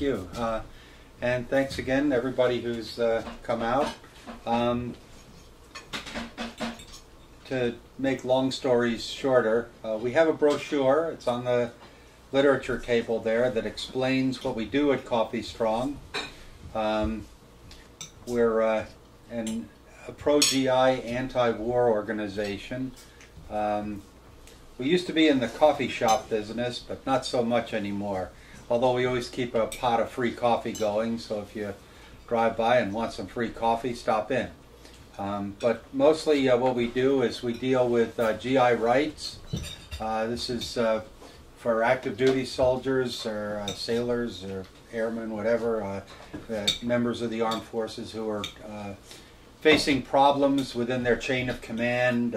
thank you. Uh, and thanks again, everybody who's uh, come out. Um, to make long stories shorter, uh, we have a brochure. It's on the literature table there that explains what we do at Coffee Strong. Um, we're uh, an, a pro GI anti war organization. Um, we used to be in the coffee shop business, but not so much anymore. Although we always keep a pot of free coffee going, so if you drive by and want some free coffee, stop in. Um, but mostly uh, what we do is we deal with uh, GI rights. Uh, this is uh, for active duty soldiers or uh, sailors or airmen, whatever, uh, members of the armed forces who are facing problems within their chain of command.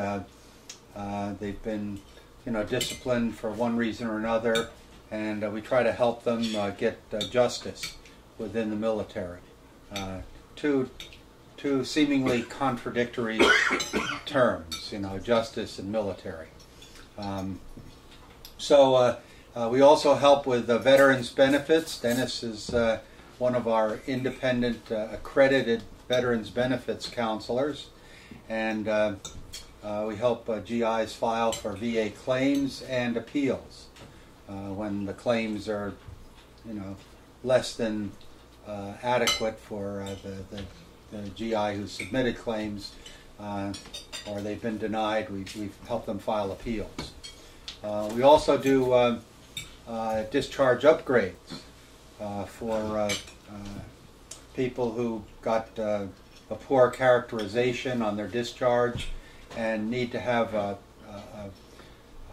they've been, you know, disciplined for one reason or another, and we try to help them get justice within the military. two two seemingly contradictory terms, you know, justice and military. Um, so uh, uh, we also help with uh, veterans benefits. Dennis is uh, one of our independent uh, accredited veterans benefits counselors, and uh, we help GIs file for VA claims and appeals when the claims are, you know, less than adequate for the, the the GI who submitted claims uh, or they've been denied, we've, we've helped them file appeals. Uh, we also do uh, uh discharge upgrades uh, for uh, people who got a poor characterization on their discharge and need to have a, a,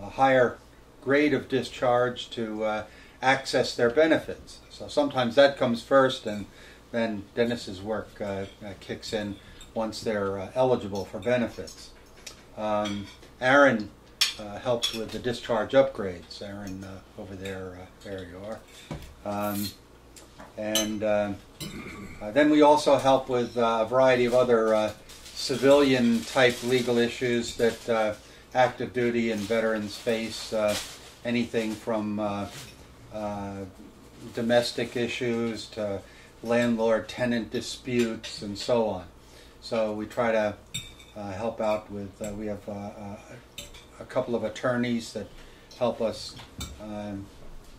a higher grade of discharge to access their benefits. So sometimes that comes first and then Dennis's work uh, uh, kicks in once they're uh, eligible for benefits. Um, Aaron uh, helps with the discharge upgrades. Aaron uh, over there, uh, there you are. Um, and then we also help with a variety of other civilian type legal issues that active duty and veterans face. anything from domestic issues to landlord-tenant disputes and so on. So we try to uh, help out with, uh, we have uh, uh a couple of attorneys that help us um,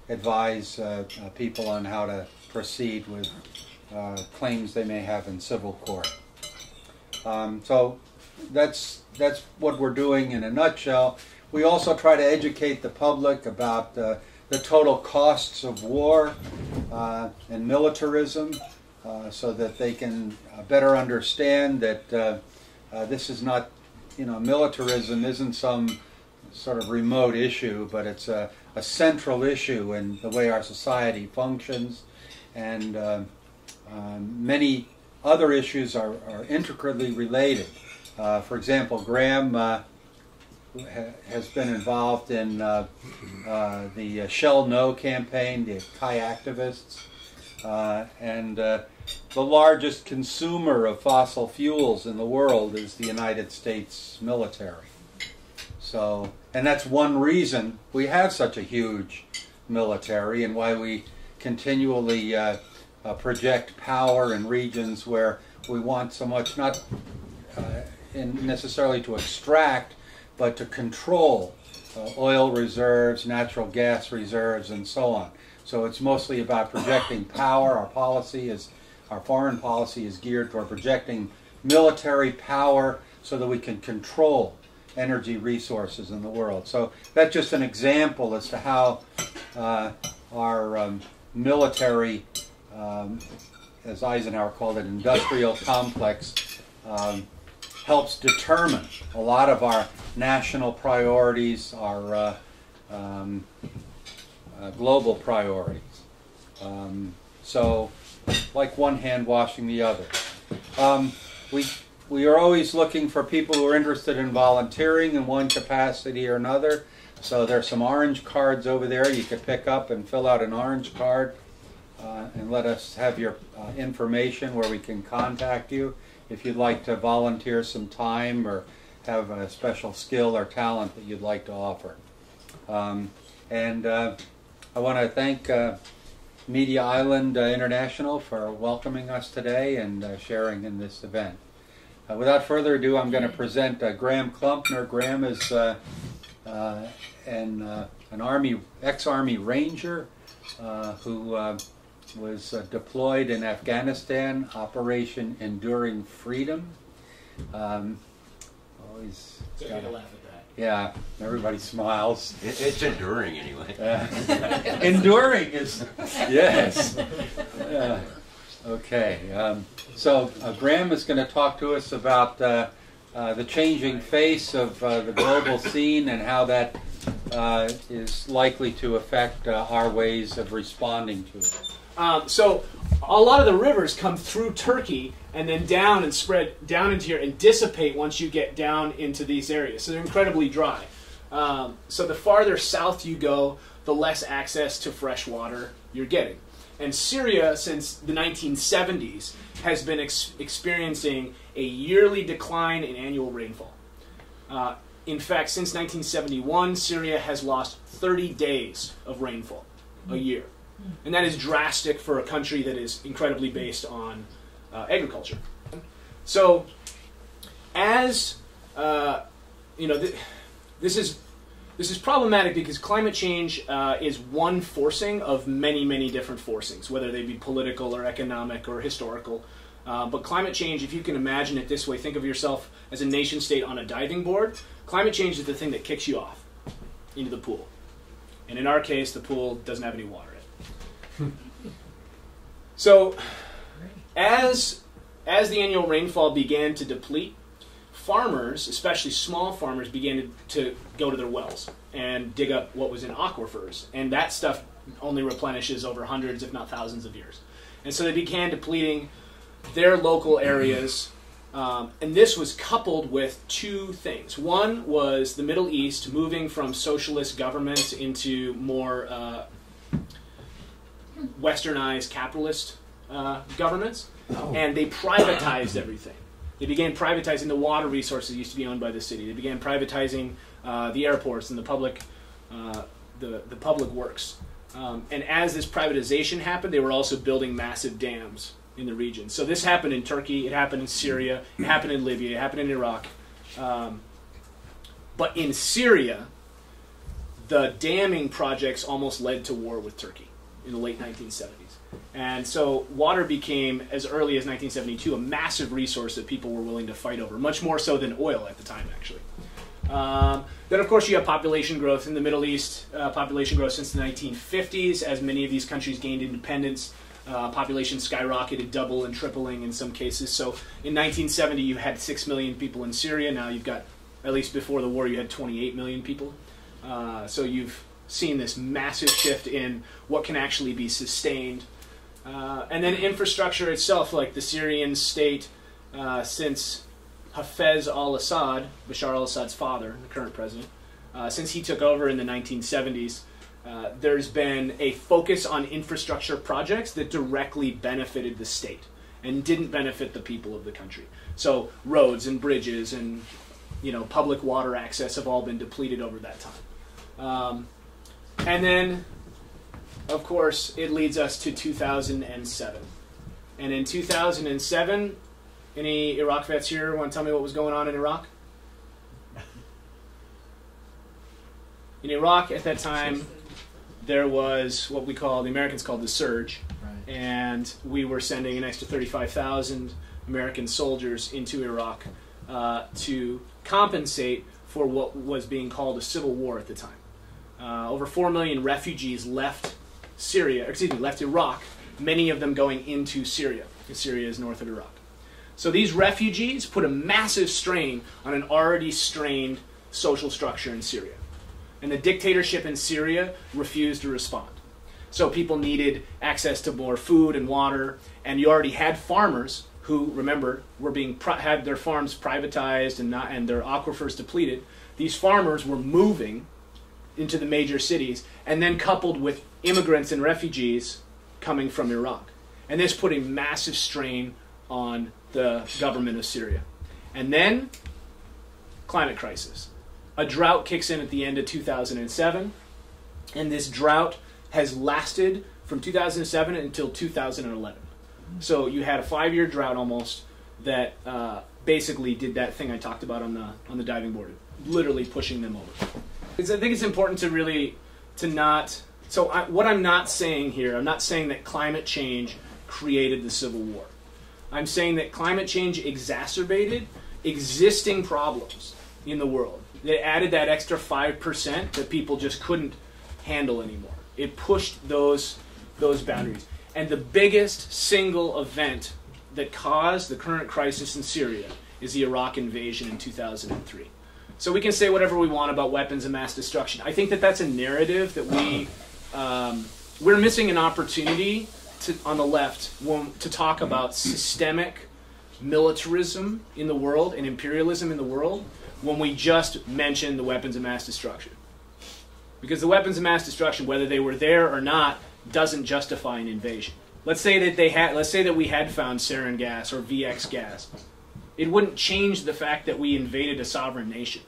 advise uh, uh, people on how to proceed with claims they may have in civil court. Um, so that's, that's what we're doing in a nutshell. We also try to educate the public about the total costs of war uh, and militarism uh, so that they can uh, better understand that uh, uh, this is not, you know, militarism isn't some sort of remote issue, but it's a, a central issue in the way our society functions. And many other issues are, are intricately related. For example, Graham has been involved in uh, uh, the Shell No campaign, the Thai activists, uh, and uh, the largest consumer of fossil fuels in the world is the United States military. So, and that's one reason we have such a huge military and why we continually uh, uh, project power in regions where we want so much not necessarily to extract but to control uh, oil reserves, natural gas reserves, and so on. So it's mostly about projecting power. Our policy is, our foreign policy is geared toward projecting military power so that we can control energy resources in the world. So that's just an example as to how uh, our um, military, um, as Eisenhower called it, industrial complex, um, helps determine a lot of our national priorities, our uh, um, uh, global priorities. Um, so, like one hand washing the other. Um, we, we are always looking for people who are interested in volunteering in one capacity or another. So there's some orange cards over there you could pick up and fill out an orange card uh, and let us have your uh, information where we can contact you if you'd like to volunteer some time or have a special skill or talent that you'd like to offer. Um, and uh, I want to thank uh, Media Island uh, International for welcoming us today and uh, sharing in this event. Uh, without further ado, I'm going to present Graham Clumpner. Graham is an, an Army, ex-Army Ranger who was deployed in Afghanistan, Operation Enduring Freedom. Um, always got to laugh at that. Yeah, everybody smiles. It, it's enduring anyway. Uh, enduring is yes. Uh, okay, um, so uh, Graham is going to talk to us about uh, uh, the changing face of uh, the global scene and how that is likely to affect our ways of responding to it. Um, so a lot of the rivers come through Turkey and then down and spread down into here and dissipate once you get down into these areas. So they're incredibly dry. Um, so the farther south you go, the less access to fresh water you're getting. And Syria, since the 1970s, has been ex- experiencing a yearly decline in annual rainfall. Uh, in fact, since 1971, Syria has lost 30 days of rainfall a year. And that is drastic for a country that is incredibly based on uh, agriculture. So, as uh, you know, th- this is this is problematic because climate change uh, is one forcing of many, many different forcings, whether they be political or economic or historical. Uh, but climate change, if you can imagine it this way, think of yourself as a nation state on a diving board. Climate change is the thing that kicks you off into the pool. And in our case, the pool doesn't have any water. so, as, as the annual rainfall began to deplete, farmers, especially small farmers, began to, to go to their wells and dig up what was in aquifers. And that stuff only replenishes over hundreds, if not thousands, of years. And so they began depleting their local areas. Um, and this was coupled with two things. One was the Middle East moving from socialist government into more uh, westernized capitalist uh, governments. Oh. And they privatized everything. They began privatizing the water resources that used to be owned by the city. They began privatizing uh, the airports and the public, uh, the, the public works. Um, and as this privatization happened, they were also building massive dams in the region. So this happened in Turkey, it happened in Syria, it happened in Libya, it happened in Iraq. Um, but in Syria, the damming projects almost led to war with Turkey in the late 1970s. And so water became, as early as 1972, a massive resource that people were willing to fight over, much more so than oil at the time, actually. Um, then, of course, you have population growth in the Middle East, uh, population growth since the 1950s, as many of these countries gained independence. Uh, population skyrocketed, double and tripling in some cases. So in 1970, you had 6 million people in Syria. Now you've got, at least before the war, you had 28 million people. Uh, so you've seen this massive shift in what can actually be sustained uh, and then infrastructure itself, like the Syrian state, uh, since Hafez al Assad, Bashar al Assad's father, the current president, uh, since he took over in the 1970s, uh, there's been a focus on infrastructure projects that directly benefited the state and didn't benefit the people of the country. So roads and bridges and you know public water access have all been depleted over that time. Um, and then of course, it leads us to 2007. And in 2007, any Iraq vets here want to tell me what was going on in Iraq? In Iraq at that time, there was what we call, the Americans called the surge. Right. And we were sending an extra 35,000 American soldiers into Iraq uh, to compensate for what was being called a civil war at the time. Uh, over 4 million refugees left Syria, excuse me, left Iraq, many of them going into Syria, because Syria is north of Iraq. So these refugees put a massive strain on an already strained social structure in Syria. And the dictatorship in Syria refused to respond. So people needed access to more food and water, and you already had farmers who, remember, were being had their farms privatized and not and their aquifers depleted. These farmers were moving into the major cities, and then coupled with immigrants and refugees coming from Iraq. And this put a massive strain on the government of Syria. And then, climate crisis. A drought kicks in at the end of 2007, and this drought has lasted from 2007 until 2011. So you had a five-year drought almost that uh, basically did that thing I talked about on the on the diving board, literally pushing them over. I think it's important to really to not. So I, what I'm not saying here, I'm not saying that climate change created the Civil War. I'm saying that climate change exacerbated existing problems in the world. It added that extra five percent that people just couldn't handle anymore. It pushed those those boundaries. And the biggest single event that caused the current crisis in Syria is the Iraq invasion in 2003. So we can say whatever we want about weapons of mass destruction. I think that that's a narrative that we um, we're missing an opportunity to, on the left to talk about systemic militarism in the world and imperialism in the world when we just mention the weapons of mass destruction. Because the weapons of mass destruction, whether they were there or not, doesn't justify an invasion. Let's say that they had let's say that we had found sarin gas or VX gas. It wouldn't change the fact that we invaded a sovereign nation.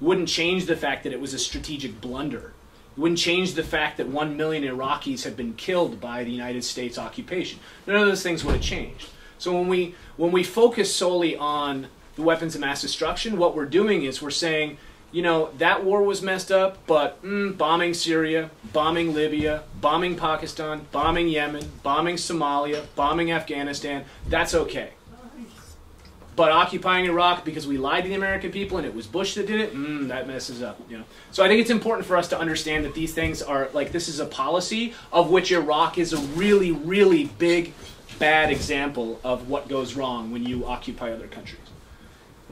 Wouldn't change the fact that it was a strategic blunder. It wouldn't change the fact that one million Iraqis have been killed by the United States occupation. None of those things would have changed. So when we when we focus solely on the weapons of mass destruction, what we're doing is we're saying you know, that war was messed up, but mm, bombing Syria, bombing Libya, bombing Pakistan, bombing Yemen, bombing Somalia, bombing Afghanistan, that's okay. But occupying Iraq because we lied to the American people and it was Bush that did it, mm, that messes up. You know, so I think it's important for us to understand that these things are like this is a policy of which Iraq is a really, really big, bad example of what goes wrong when you occupy other countries.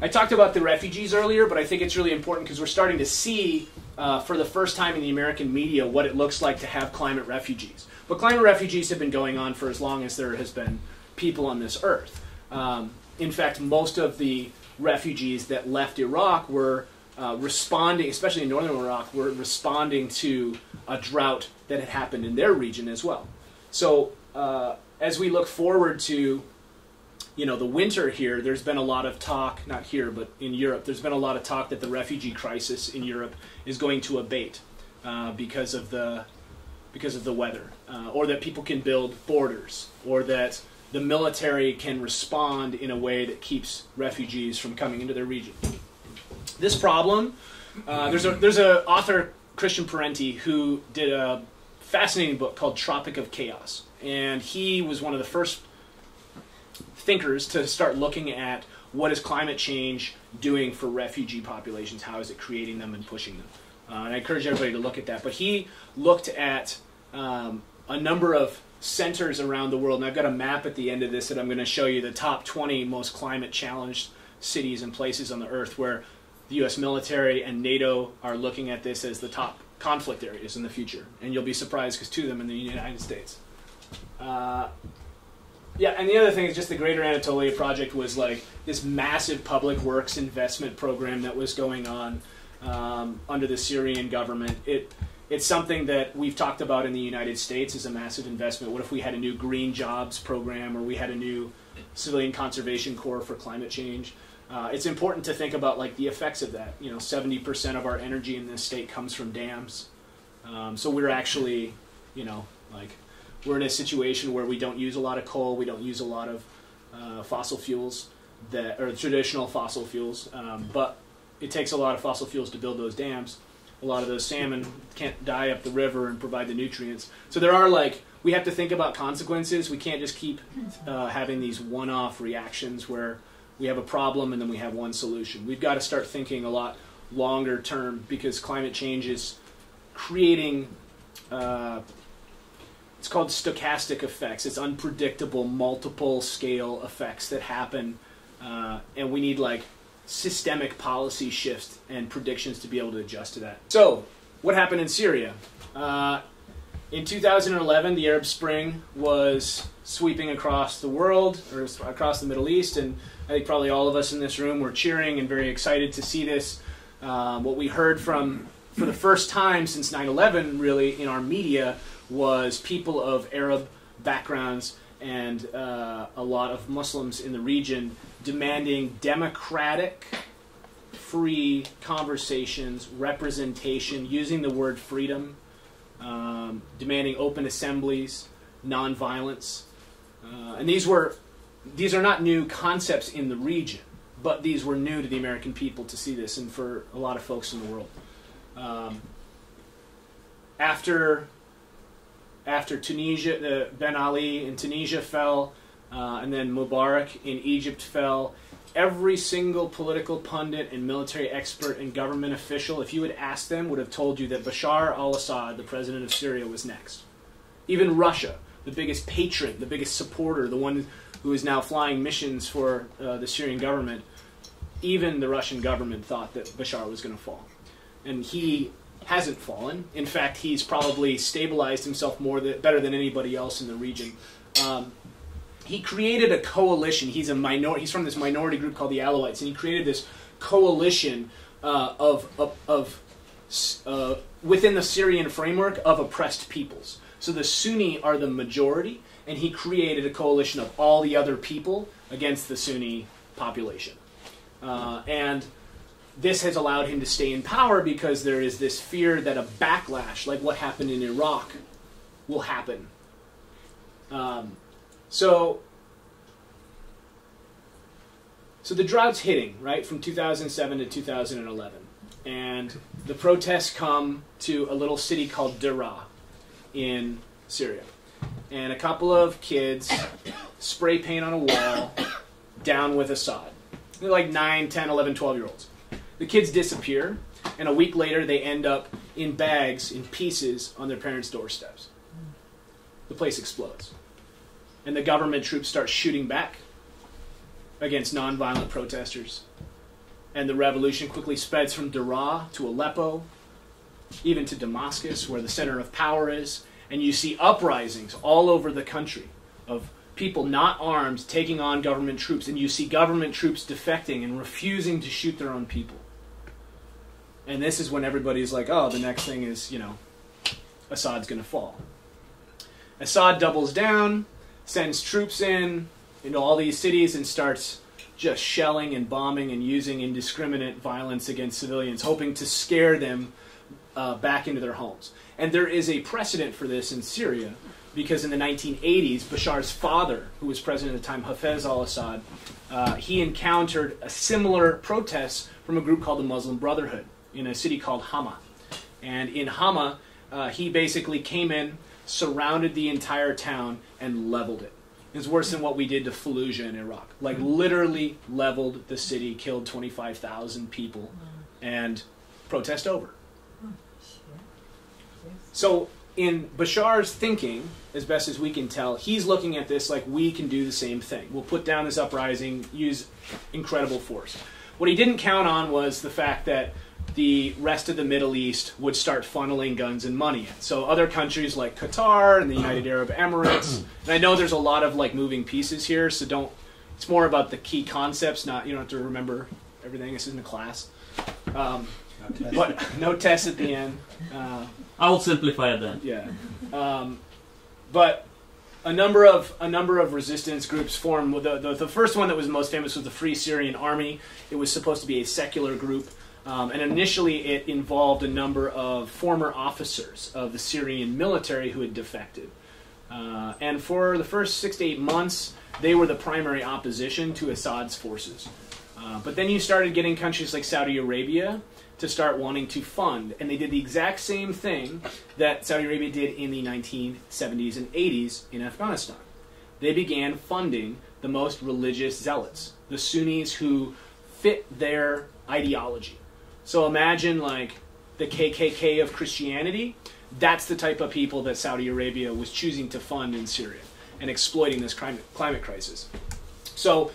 I talked about the refugees earlier, but I think it's really important because we're starting to see uh, for the first time in the American media what it looks like to have climate refugees. But climate refugees have been going on for as long as there has been people on this earth. Um, in fact, most of the refugees that left Iraq were uh, responding, especially in northern Iraq, were responding to a drought that had happened in their region as well. So uh, as we look forward to you know the winter here there's been a lot of talk not here but in europe there's been a lot of talk that the refugee crisis in europe is going to abate uh, because of the because of the weather uh, or that people can build borders or that the military can respond in a way that keeps refugees from coming into their region this problem uh, there's a there's a author christian parenti who did a fascinating book called tropic of chaos and he was one of the first thinkers to start looking at what is climate change doing for refugee populations? How is it creating them and pushing them? Uh, and I encourage everybody to look at that. But he looked at um, a number of centers around the world, and I've got a map at the end of this that I'm going to show you the top 20 most climate challenged cities and places on the earth where the U.S. military and NATO are looking at this as the top conflict areas in the future. And you'll be surprised because two of them in the United States. Uh, yeah, and the other thing is just the Greater Anatolia Project was like this massive public works investment program that was going on um, under the Syrian government. It it's something that we've talked about in the United States as a massive investment. What if we had a new green jobs program, or we had a new civilian conservation corps for climate change? Uh, it's important to think about like the effects of that. You know, seventy percent of our energy in this state comes from dams, um, so we're actually, you know, like we're in a situation where we don't use a lot of coal, we don't use a lot of uh, fossil fuels that or traditional fossil fuels, um, but it takes a lot of fossil fuels to build those dams. A lot of those salmon can't die up the river and provide the nutrients. So there are like we have to think about consequences. We can't just keep uh, having these one-off reactions where we have a problem and then we have one solution. We've got to start thinking a lot longer term because climate change is creating uh, it's called stochastic effects. It's unpredictable, multiple scale effects that happen, uh, and we need like systemic policy shifts and predictions to be able to adjust to that. So, what happened in Syria? Uh, in 2011, the Arab Spring was sweeping across the world or across the Middle East, and I think probably all of us in this room were cheering and very excited to see this. Um, what we heard from for the first time since 9/11, really in our media, was people of Arab backgrounds and uh, a lot of Muslims in the region demanding democratic, free conversations, representation, using the word freedom um, demanding open assemblies, nonviolence, uh, and these were these are not new concepts in the region, but these were new to the American people to see this, and for a lot of folks in the world. Um, after after Tunisia, the Ben Ali in Tunisia fell, uh, and then Mubarak in Egypt fell. Every single political pundit and military expert and government official, if you had asked them, would have told you that Bashar al Assad, the president of Syria, was next. Even Russia, the biggest patron, the biggest supporter, the one who is now flying missions for uh, the Syrian government, even the Russian government thought that Bashar was going to fall. And he hasn't fallen. In fact, he's probably stabilized himself more better than anybody else in the region. Um, he created a coalition. He's a minor. He's from this minority group called the Alawites, and he created this coalition uh, of of, of uh, within the Syrian framework of oppressed peoples. So the Sunni are the majority, and he created a coalition of all the other people against the Sunni population, uh, and this has allowed him to stay in power because there is this fear that a backlash, like what happened in Iraq, will happen. Um, so, so the drought's hitting right from 2007 to 2011, and the protests come to a little city called Daraa in Syria, and a couple of kids spray paint on a wall down with Assad. They're like 9, 10, 11, 12 year olds. The kids disappear, and a week later they end up in bags, in pieces, on their parents' doorsteps. The place explodes. And the government troops start shooting back against nonviolent protesters. And the revolution quickly spreads from Daraa to Aleppo, even to Damascus, where the center of power is. And you see uprisings all over the country of people not armed taking on government troops. And you see government troops defecting and refusing to shoot their own people. And this is when everybody's like, oh, the next thing is, you know, Assad's going to fall. Assad doubles down, sends troops in into all these cities, and starts just shelling and bombing and using indiscriminate violence against civilians, hoping to scare them uh, back into their homes. And there is a precedent for this in Syria because in the 1980s, Bashar's father, who was president at the time, Hafez al Assad, uh, he encountered a similar protest from a group called the Muslim Brotherhood in a city called Hama. And in Hama, uh, he basically came in, surrounded the entire town, and leveled it. It's worse than what we did to Fallujah in Iraq. Like, mm-hmm. literally leveled the city, killed 25,000 people, mm-hmm. and protest over. Oh, so, in Bashar's thinking, as best as we can tell, he's looking at this like we can do the same thing. We'll put down this uprising, use incredible force. What he didn't count on was the fact that the rest of the Middle East would start funneling guns and money in. So other countries like Qatar and the United Arab Emirates, and I know there's a lot of like moving pieces here, so don't. It's more about the key concepts, not you don't have to remember everything. This isn't a class, um, but no test at the end. Uh, I will simplify it then. yeah, um, but a number of a number of resistance groups formed. The, the, the first one that was most famous was the Free Syrian Army. It was supposed to be a secular group. Um, and initially, it involved a number of former officers of the Syrian military who had defected. Uh, and for the first six to eight months, they were the primary opposition to Assad's forces. Uh, but then you started getting countries like Saudi Arabia to start wanting to fund. And they did the exact same thing that Saudi Arabia did in the 1970s and 80s in Afghanistan. They began funding the most religious zealots, the Sunnis who fit their ideology. So imagine like the KKK of Christianity. That's the type of people that Saudi Arabia was choosing to fund in Syria and exploiting this climate, climate crisis. So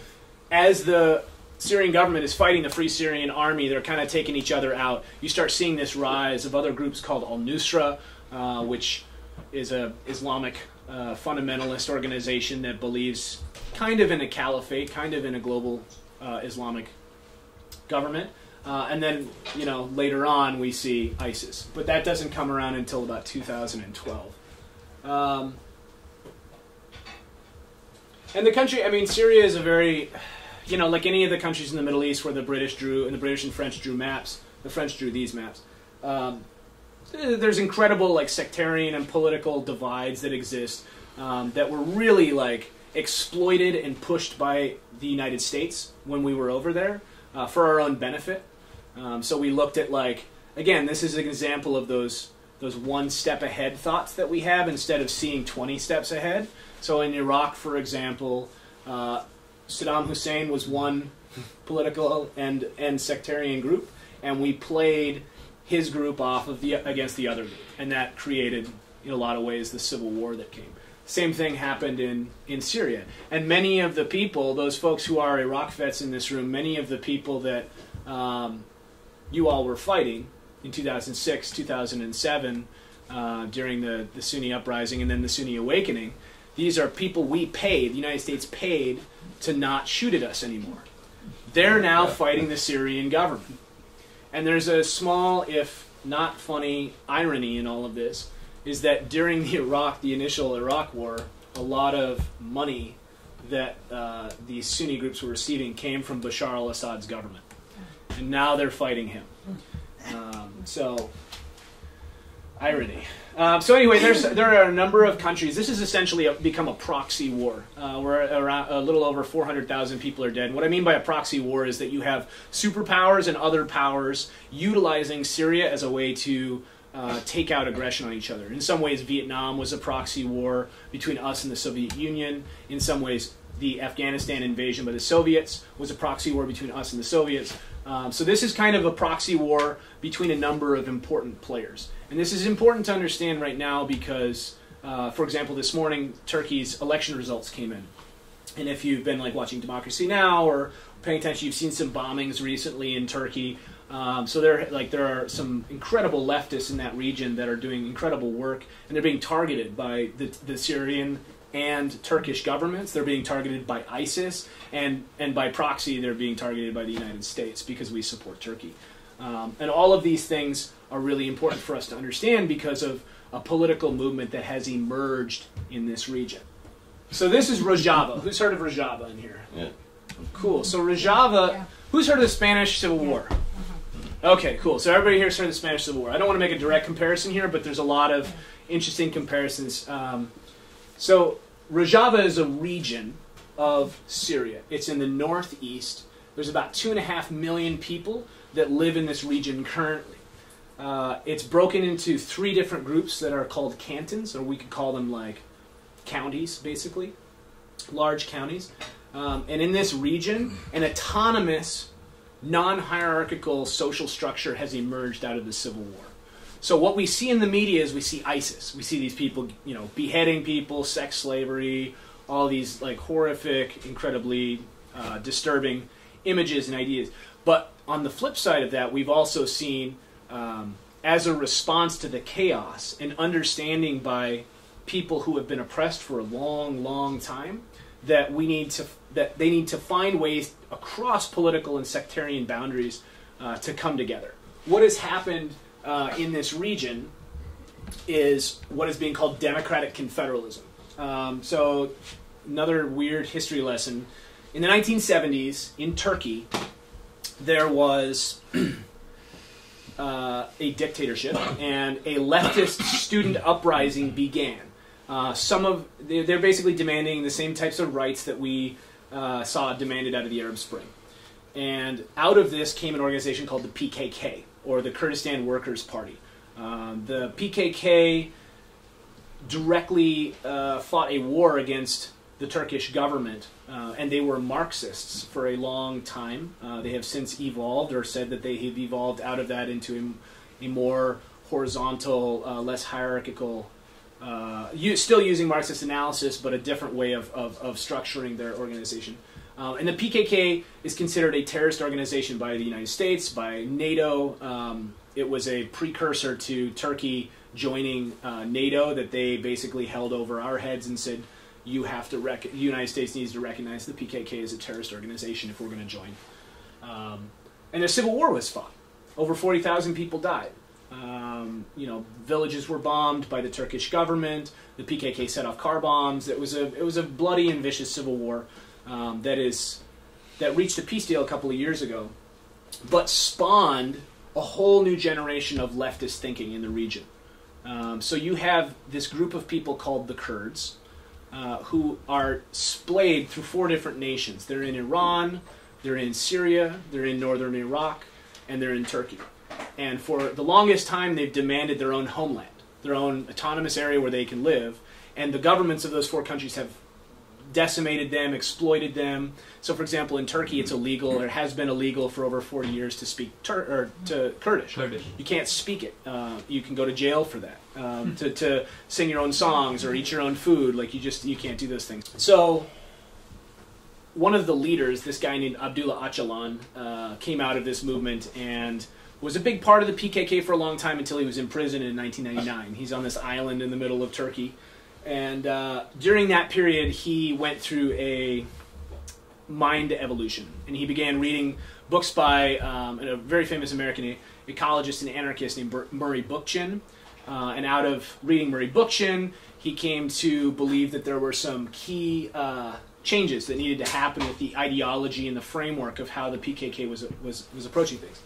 as the Syrian government is fighting the Free Syrian Army, they're kind of taking each other out. You start seeing this rise of other groups called Al Nusra, uh, which is a Islamic uh, fundamentalist organization that believes kind of in a caliphate, kind of in a global uh, Islamic government. Uh, and then, you know, later on we see ISIS. But that doesn't come around until about 2012. Um, and the country, I mean, Syria is a very, you know, like any of the countries in the Middle East where the British drew, and the British and French drew maps, the French drew these maps. Um, there's incredible like sectarian and political divides that exist um, that were really like exploited and pushed by the United States when we were over there uh, for our own benefit. Um, so we looked at like again, this is an example of those those one step ahead thoughts that we have instead of seeing 20 steps ahead. So in Iraq, for example, uh, Saddam Hussein was one political and and sectarian group, and we played his group off of the against the other group, and that created in a lot of ways the civil war that came. Same thing happened in, in Syria. And many of the people, those folks who are Iraq vets in this room, many of the people that um, you all were fighting in 2006, 2007, uh, during the, the Sunni uprising and then the Sunni awakening, these are people we paid, the United States paid to not shoot at us anymore. They're now fighting the Syrian government. And there's a small, if not funny, irony in all of this is that during the Iraq, the initial Iraq war, a lot of money that uh, these Sunni groups were receiving came from Bashar al Assad's government. And now they're fighting him. Um, so, irony. Uh, so anyway, there's there are a number of countries. This has essentially a, become a proxy war, uh, where around a little over 400,000 people are dead. What I mean by a proxy war is that you have superpowers and other powers utilizing Syria as a way to uh, take out aggression on each other. In some ways, Vietnam was a proxy war between us and the Soviet Union. In some ways, the Afghanistan invasion by the Soviets was a proxy war between us and the Soviets. Um, so this is kind of a proxy war between a number of important players. And this is important to understand right now because, uh, for example, this morning Turkey's election results came in. And if you've been like watching Democracy Now! or paying attention, you've seen some bombings recently in Turkey. Um, so there, like, there are some incredible leftists in that region that are doing incredible work, and they're being targeted by the, the Syrian and Turkish governments. They're being targeted by ISIS, and and by proxy, they're being targeted by the United States because we support Turkey. Um, and all of these things are really important for us to understand because of a political movement that has emerged in this region. So this is Rojava. Who's heard of Rojava in here? Yeah. Cool. So Rojava. Yeah. Who's heard of the Spanish Civil War? Uh huh. Okay, cool. So everybody here's heard of the Spanish Civil War. I don't want to make a direct comparison here, but there's a lot of interesting comparisons. Um, so Rojava is a region of Syria. It's in the northeast. There's about two and a half million people that live in this region currently. Uh, it's broken into three different groups that are called cantons, or we could call them like counties, basically, large counties. Um, and in this region, an autonomous, non hierarchical social structure has emerged out of the Civil War. So what we see in the media is we see ISIS. We see these people, you know, beheading people, sex slavery, all these like horrific, incredibly uh, disturbing images and ideas. But on the flip side of that, we've also seen, um, as a response to the chaos, an understanding by people who have been oppressed for a long, long time that we need to that they need to find ways across political and sectarian boundaries uh, to come together. What has happened uh, in this region is what is being called democratic confederalism. Um, so, another weird history lesson. In the 1970s, in Turkey, there was uh, a dictatorship, and a leftist student uprising began. Uh, some of they're basically demanding the same types of rights that we uh, saw demanded out of the Arab Spring. And out of this came an organization called the PKK, or the Kurdistan Workers' Party. Um, the PKK directly uh, fought a war against the Turkish government, uh, and they were Marxists for a long time. Uh, they have since evolved, or said that they have evolved out of that into a, a more horizontal, uh, less hierarchical, uh, still using Marxist analysis, but a different way of, of, of structuring their organization. Um, and the PKK is considered a terrorist organization by the United States, by NATO. Um, it was a precursor to Turkey joining uh, NATO that they basically held over our heads and said, you have to the United States needs to recognize the PKK as a terrorist organization if we're going to join. Um, and a civil war was fought. Over 40,000 people died. Um, you know, villages were bombed by the Turkish government. The PKK set off car bombs. It was a it was a bloody and vicious civil war um, that is that reached a peace deal a couple of years ago, but spawned a whole new generation of leftist thinking in the region. Um, so you have this group of people called the Kurds, uh, who are splayed through four different nations. They're in Iran, they're in Syria, they're in northern Iraq, and they're in Turkey. And for the longest time, they've demanded their own homeland, their own autonomous area where they can live. And the governments of those four countries have decimated them, exploited them. So, for example, in Turkey, it's illegal, or it has been illegal for over 40 years to speak Tur- or to Kurdish. Kurdish. You can't speak it. Uh, you can go to jail for that. Um, to, to sing your own songs or eat your own food, like you just you can't do those things. So, one of the leaders, this guy named Abdullah Öcalan, uh, came out of this movement and was a big part of the PKK for a long time until he was in prison in 1999. He's on this island in the middle of Turkey. And uh, during that period, he went through a mind evolution. And he began reading books by um, a very famous American ecologist and anarchist named Murray Bookchin. Uh, and out of reading Murray Bookchin, he came to believe that there were some key uh, changes that needed to happen with the ideology and the framework of how the PKK was was was approaching things.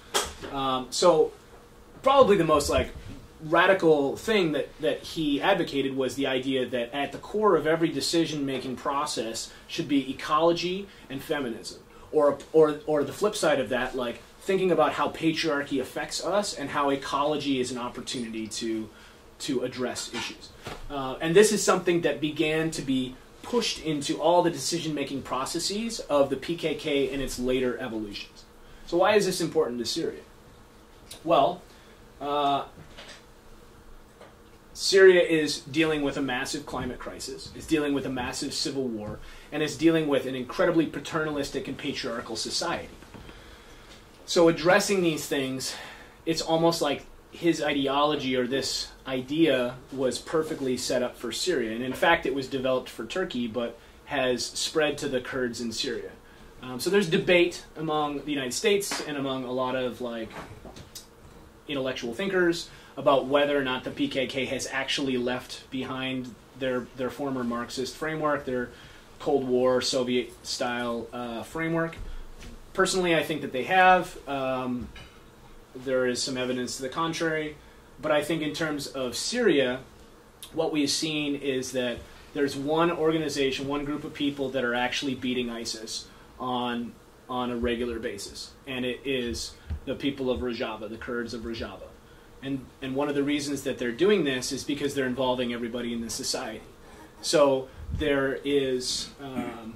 Um, so, probably the most like radical thing that, that he advocated was the idea that at the core of every decision making process should be ecology and feminism, or or or the flip side of that, like thinking about how patriarchy affects us and how ecology is an opportunity to to address issues. Uh, and this is something that began to be pushed into all the decision making processes of the PKK and its later evolutions. So, why is this important to Syria? Well, uh, Syria is dealing with a massive climate crisis, is dealing with a massive civil war, and is dealing with an incredibly paternalistic and patriarchal society. So, addressing these things, it's almost like his ideology or this idea was perfectly set up for Syria. And in fact, it was developed for Turkey, but has spread to the Kurds in Syria. Um, so there's debate among the United States and among a lot of like intellectual thinkers about whether or not the PKK has actually left behind their their former Marxist framework, their Cold War Soviet style uh, framework. Personally, I think that they have. Um, there is some evidence to the contrary, but I think in terms of Syria, what we've seen is that there's one organization, one group of people that are actually beating ISIS on on a regular basis, and it is the people of Rojava, the Kurds of Rojava. And and one of the reasons that they're doing this is because they're involving everybody in the society. So there is. Um,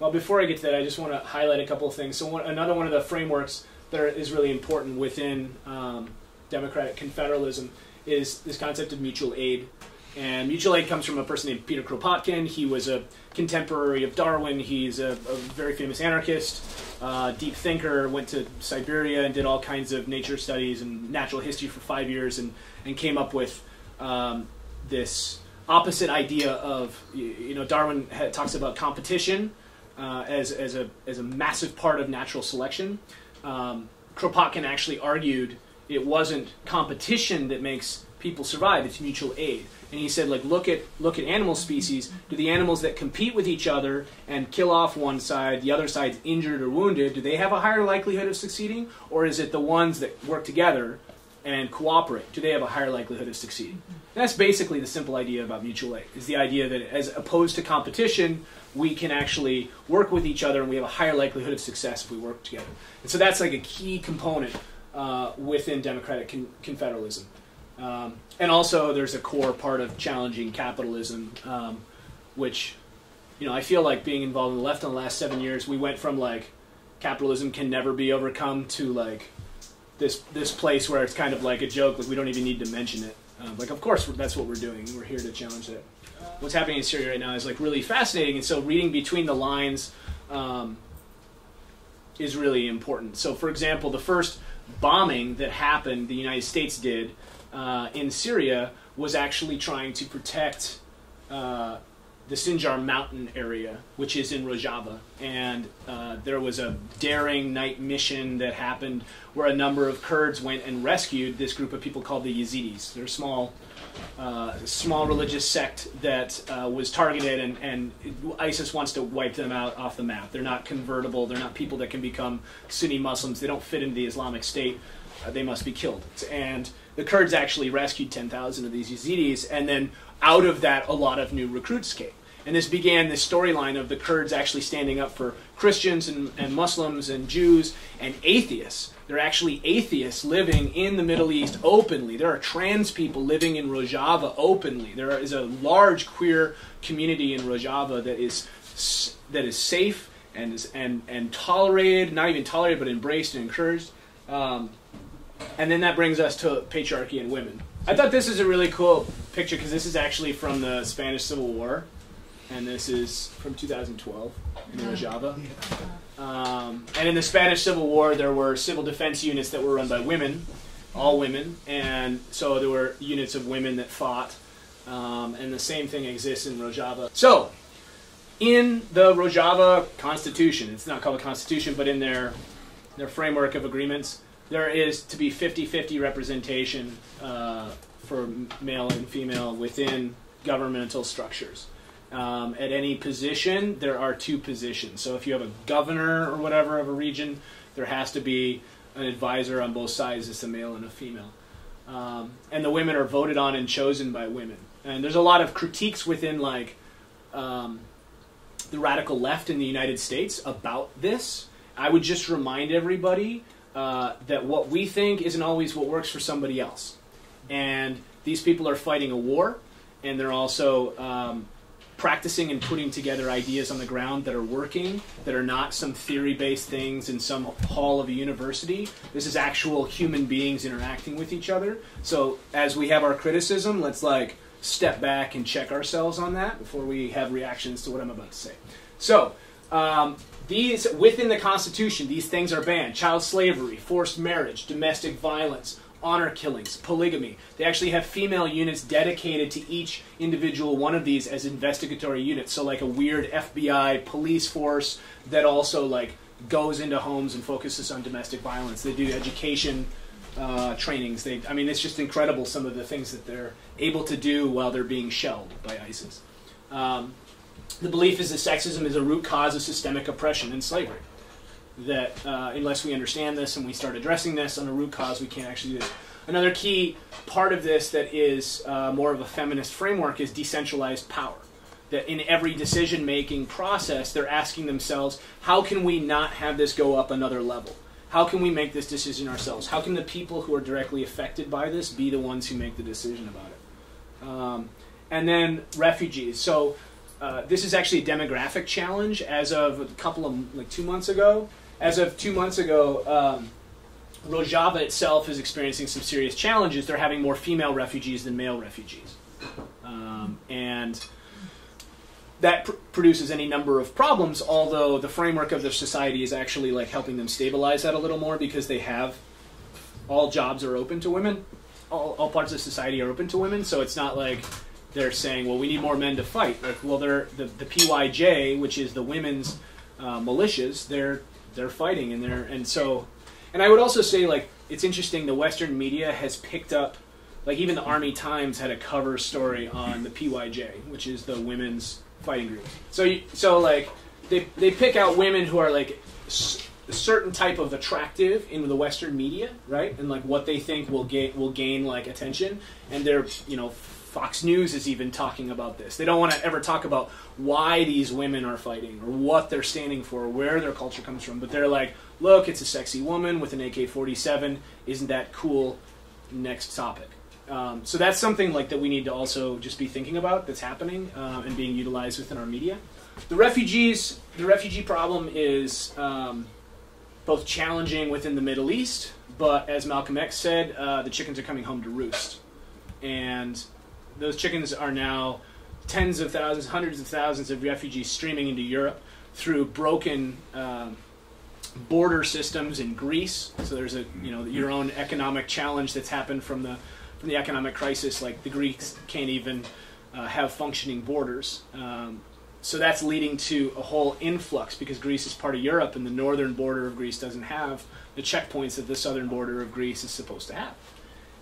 well, before I get to that, I just want to highlight a couple of things. So one, another one of the frameworks that is really important within um, democratic confederalism is this concept of mutual aid. And mutual aid comes from a person named Peter Kropotkin. He was a contemporary of Darwin. He's a, a very famous anarchist, uh, deep thinker, went to Siberia and did all kinds of nature studies and natural history for five years and, and came up with um, this opposite idea of, you, know, Darwin talks about competition uh, as, as, a, as a massive part of natural selection. Um, Kropotkin actually argued it wasn't competition that makes people survive; it's mutual aid. And he said, like, look at look at animal species. Do the animals that compete with each other and kill off one side, the other side's injured or wounded, do they have a higher likelihood of succeeding, or is it the ones that work together and cooperate? Do they have a higher likelihood of succeeding? And that's basically the simple idea about mutual aid. Is the idea that as opposed to competition, we can actually work with each other and we have a higher likelihood of success if we work together. And so that's like a key component uh, within democratic con- confederalism. Um, and also, there's a core part of challenging capitalism, um, which, you know, I feel like being involved in the left in the last seven years, we went from like capitalism can never be overcome to like this this place where it's kind of like a joke, like we don't even need to mention it. Um, like, of course, that's what we're doing. We're here to challenge it. What's happening in Syria right now is like really fascinating, and so reading between the lines um, is really important. So, for example, the first bombing that happened, the United States did uh, in Syria, was actually trying to protect uh, the Sinjar mountain area, which is in Rojava. And uh, there was a daring night mission that happened where a number of Kurds went and rescued this group of people called the Yazidis. They're a small, uh, small religious sect that uh, was targeted, and, and ISIS wants to wipe them out off the map. They're not convertible. They're not people that can become Sunni Muslims. They don't fit into the Islamic State. uh, they must be killed. And the Kurds actually rescued 10,000 of these Yazidis, and then out of that, a lot of new recruits came. And this began this storyline of the Kurds actually standing up for Christians and, and Muslims and Jews and atheists. There are actually atheists living in the Middle East openly. There are trans people living in Rojava openly. There is a large queer community in Rojava that is that is safe and is, and and tolerated, not even tolerated, but embraced and encouraged. Um, and then that brings us to patriarchy and women. I thought this is a really cool picture because this is actually from the Spanish Civil War, and this is from 2012 in Rojava. Um, and in the Spanish Civil War, there were civil defense units that were run by women, all women, and so there were units of women that fought. Um, and the same thing exists in Rojava. So, in the Rojava Constitution, it's not called a constitution, but in their their framework of agreements, there is to be 50-50 representation uh, for male and female within governmental structures. Um, at any position, there are two positions. So if you have a governor or whatever of a region, there has to be an advisor on both sides. It's a male and a female. Um, and the women are voted on and chosen by women. And there's a lot of critiques within like um, the radical left in the United States about this. I would just remind everybody uh, that what we think isn't always what works for somebody else. And these people are fighting a war, and they're also um, practicing and putting together ideas on the ground that are working, that are not some theory based things in some hall of a university. This is actual human beings interacting with each other. So as we have our criticism, let's like step back and check ourselves on that before we have reactions to what I'm about to say. So, um, these within the Constitution, these things are banned: child slavery, forced marriage, domestic violence, honor killings, polygamy. They actually have female units dedicated to each individual one of these as investigatory units. So like a weird FBI police force that also like goes into homes and focuses on domestic violence. They do education uh, trainings. They, I mean, it's just incredible some of the things that they're able to do while they're being shelled by ISIS. Um, the belief is that sexism is a root cause of systemic oppression and slavery. That uh, unless we understand this and we start addressing this on a root cause, we can't actually do this. Another key part of this that is uh, more of a feminist framework is decentralized power. That in every decision making process, they're asking themselves, how can we not have this go up another level? How can we make this decision ourselves? How can the people who are directly affected by this be the ones who make the decision about it? Um, and then refugees. So uh, this is actually a demographic challenge. As of a couple of like two months ago, as of two months ago, um, Rojava itself is experiencing some serious challenges. They're having more female refugees than male refugees, um, and that pr- produces any number of problems. Although the framework of their society is actually like helping them stabilize that a little more because they have all jobs are open to women, all, all parts of society are open to women. So it's not like they're saying, well, we need more men to fight. Like, well, they're the, the PYJ, which is the women's uh, militias. They're they're fighting, and they're and so, and I would also say like it's interesting. The Western media has picked up, like even the Army Times had a cover story on the PYJ, which is the women's fighting group. So you, so like they they pick out women who are like. a certain type of attractive in the Western media, right? And like what they think will gain will gain like attention, and they're you know Fox News is even talking about this. They don't want to ever talk about why these women are fighting or what they're standing for, or where their culture comes from. But they're like, look, it's a sexy woman with an AK 47. Isn't that cool? Next topic. Um, so that's something like that we need to also just be thinking about that's happening uh, and being utilized within our media. The refugees, the refugee problem is um, both challenging within the Middle East, but as Malcolm X said, uh, the chickens are coming home to roost. And those chickens are now tens of thousands, hundreds of thousands of refugees streaming into Europe through broken um, border systems in Greece. So there's a you know your own economic challenge that's happened from the from the economic crisis. Like the Greeks can't even uh, have functioning borders. Um, so that's leading to a whole influx because Greece is part of Europe and the northern border of Greece doesn't have the checkpoints that the southern border of Greece is supposed to have.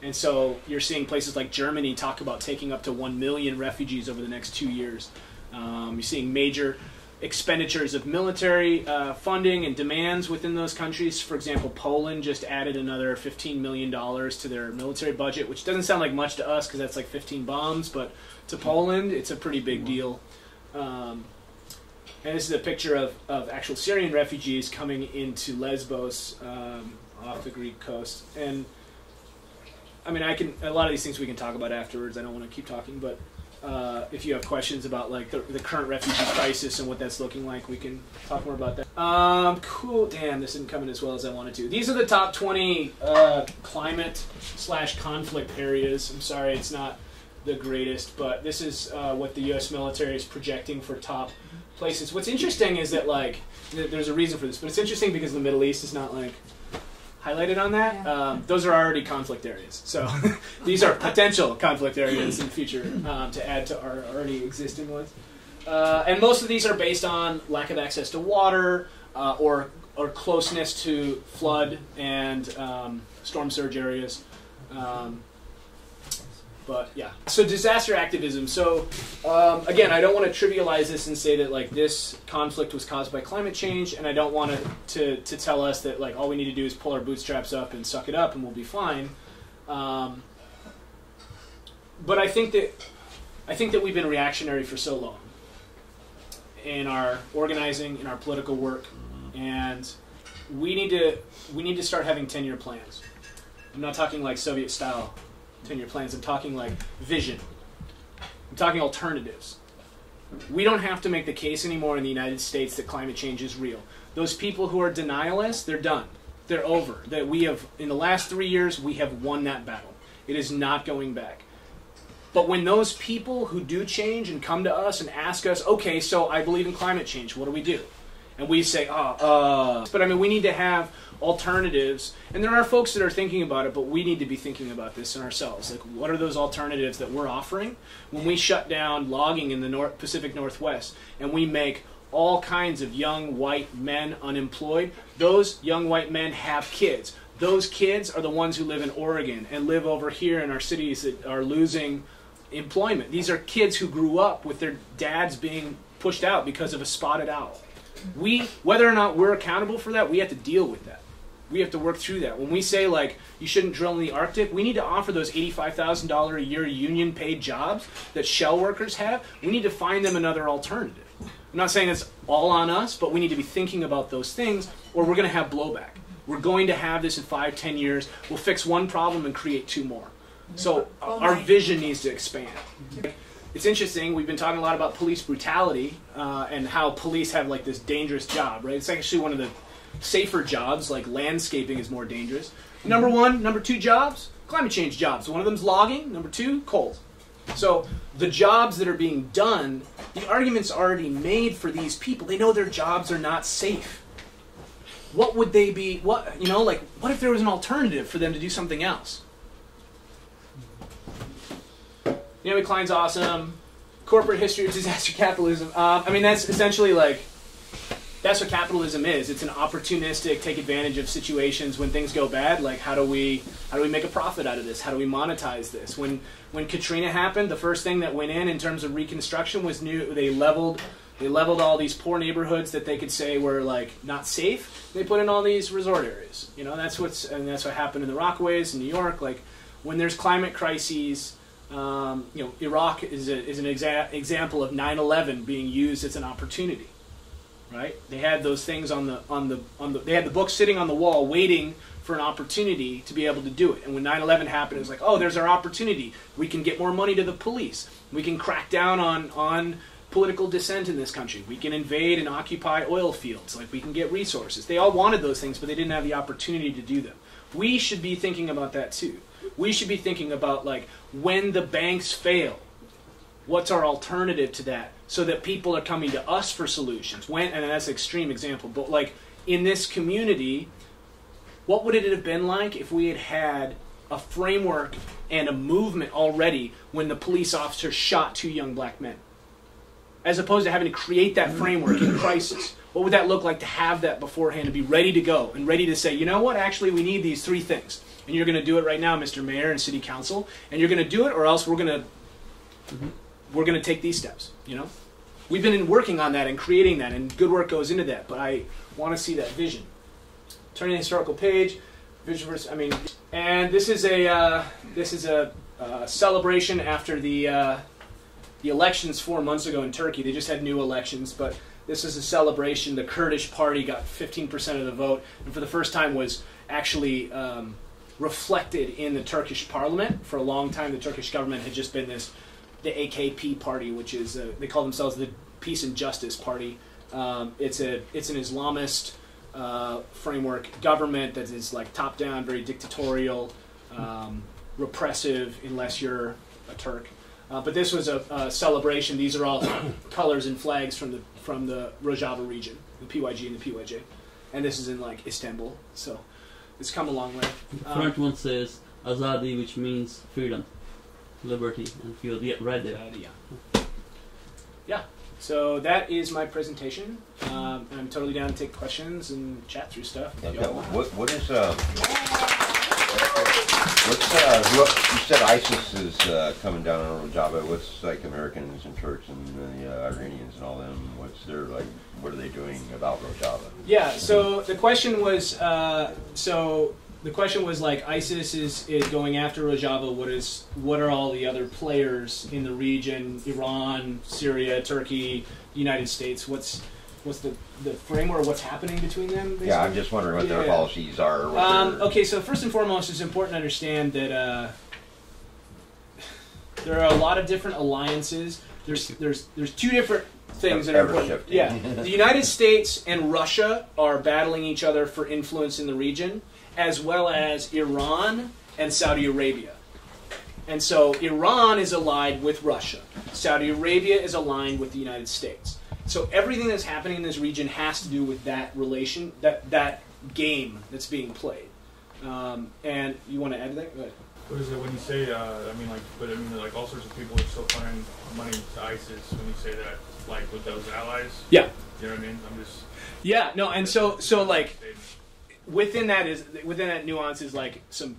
And so you're seeing places like Germany talk about taking up to 1 million refugees over the next two years. Um, you're seeing major expenditures of military uh, funding and demands within those countries. For example, Poland just added another $15 million to their military budget, which doesn't sound like much to us because that's like 15 bombs, but to Poland, it's a pretty big deal. Um, and this is a picture of, of actual Syrian refugees coming into Lesbos um, off the Greek coast. And I mean, I can a lot of these things we can talk about afterwards. I don't want to keep talking, but uh, if you have questions about like the, the, current refugee crisis and what that's looking like, we can talk more about that. Um, cool. Damn, this didn't come in as well as I wanted to. These are the top 20 uh, climate slash conflict areas. I'm sorry, it's not the greatest, but this is uh, what the U.S. military is projecting for top places. What's interesting is that like th- there's a reason for this, but it's interesting because the Middle East is not like highlighted on that. Yeah. Um, those are already conflict areas, so these are potential conflict areas in the future um, to add to our already existing ones. Uh, and most of these are based on lack of access to water uh, or or closeness to flood and um, storm surge areas. Um, but yeah. So disaster activism. So um, again, I don't want to trivialize this and say that like this conflict was caused by climate change, and I don't want to, to tell us that like all we need to do is pull our bootstraps up and suck it up and we'll be fine. Um, but I think that I think that we've been reactionary for so long in our organizing, in our political work, and we need to we need to start having ten year plans. I'm not talking like Soviet style 10 year plans. I'm talking like vision. I'm talking alternatives. We don't have to make the case anymore in the United States that climate change is real. Those people who are denialists, they're done. They're over. That we have in the last 3 years we have won that battle. It is not going back. But when those people who do change and come to us and ask us, okay, so I believe in climate change, what do we do? And we say, oh, uh. But I mean, we need to have alternatives. And there are folks that are thinking about it, but we need to be thinking about this in ourselves. Like, what are those alternatives that we're offering when we shut down logging in the North, Pacific Northwest and we make all kinds of young white men unemployed? Those young white men have kids. Those kids are the ones who live in Oregon and live over here in our cities that are losing employment. These are kids who grew up with their dads being pushed out because of a spotted owl. We, whether or not we're accountable for that, we have to deal with that we have to work through that. When we say like you shouldn't drill in the Arctic, we need to offer those eighty-five thousand dollar a year union paid jobs that shell workers have. We need to find them another alternative. I'm not saying it's all on us, but we need to be thinking about those things, or we're going to have blowback. We're going to have this in five, ten years. We'll fix one problem and create two more. So oh our vision needs to expand. It's interesting. We've been talking a lot about police brutality uh, and how police have like this dangerous job, right? It's actually one of the safer jobs like landscaping is more dangerous. Number one, number two jobs, climate change jobs. One of them's logging. Number two, coal. So the jobs that are being done, the argument's already made for these people. They know their jobs are not safe. What would they be? What you know, like what if there was an alternative for them to do something else? Naomi Klein's awesome. Corporate history of disaster capitalism. Uh, I mean, that's essentially like that's what capitalism is. It's an opportunistic take advantage of situations when things go bad. Like how do we how do we make a profit out of this? How do we monetize this? When when Katrina happened, the first thing that went in in terms of reconstruction was new. They leveled they leveled all these poor neighborhoods that they could say were like not safe. They put in all these resort areas. You know that's what's and that's what happened in the Rockaways in New York. Like when there's climate crises. Um, you know, Iraq is, a, is an exa- example of 9/11 being used as an opportunity right? They had those things on the on the on the they had the book sitting on the wall waiting for an opportunity to be able to do it. And when 9/11 happened, it was like, "Oh, there's our opportunity. We can get more money to the police. We can crack down on on political dissent in this country. We can invade and occupy oil fields. Like we can get resources." They all wanted those things, but they didn't have the opportunity to do them. We should be thinking about that too. We should be thinking about like when the banks fail, what's our alternative to that? so that people are coming to us for solutions. When and that's an extreme example, but like in this community, what would it have been like if we had had a framework and a movement already when the police officer shot two young black men? As opposed to having to create that framework in crisis. What would that look like to have that beforehand to be ready to go and ready to say, you know what, actually, we need these three things. And you're going to do it right now, Mr. Mayor and City Council, and you're going to do it, or else we're going to. Mm-hmm we're going to take these steps, you know? we've been working on that and creating that, and good work goes into that. But I want to see that vision. Turning the historical page, vision versus. I mean, and this is a uh, this is a uh, celebration after the uh, the elections four months ago in Turkey. They just had new elections, but this is a celebration. The Kurdish party got 15% of the vote, and for the first time was actually um, reflected in the Turkish parliament. For a long time, the Turkish government had just been this the AKP party, which is uh, they call themselves the Peace and Justice Party. Um, it's a it's an Islamist uh, framework government that is like top down, very dictatorial, um, repressive, unless you're a Turk. Uh, but this was a, a, celebration. These are all colors and flags from the from the Rojava region, the PYG and the PYJ, and this is in like Istanbul. So it's come a long way. The um, front one says Azadi, which means freedom, liberty, and feel. Yeah, right there. Yeah. Yeah. So that is my presentation. Um, I'm totally down to take questions and chat through stuff. Okay. What, what is uh, what's uh, who, you said ISIS is uh, coming down on Rojava. What's like Americans and Turks and the uh, Iranians and all them? What's their like? What are they doing about Rojava? Yeah. So the question was uh, so the question was like ISIS is, is going after Rojava. What is what are all the other players in the region? Iran, Syria, Turkey, United States. What's what's the, the framework? What's happening between them? Basically? Yeah, I'm just wondering what yeah. their policies are. Um, okay, so first and foremost, it's important to understand that uh, there are a lot of different alliances. There's there's there's two different things that are important. Shifting. Yeah, the United States and Russia are battling each other for influence in the region as well as Iran and Saudi Arabia. And so Iran is allied with Russia. Saudi Arabia is aligned with the United States. So everything that's happening in this region has to do with that relation, that that game that's being played. Um, and you want to add to that? Go ahead. What is it when you say? Uh, I mean, like, but I mean, like, all sorts of people are still funding money to ISIS. When you say that, like, with those allies. Yeah. You know what I mean? I'm just. Yeah. No. And so, so like, within that is within that nuance is like some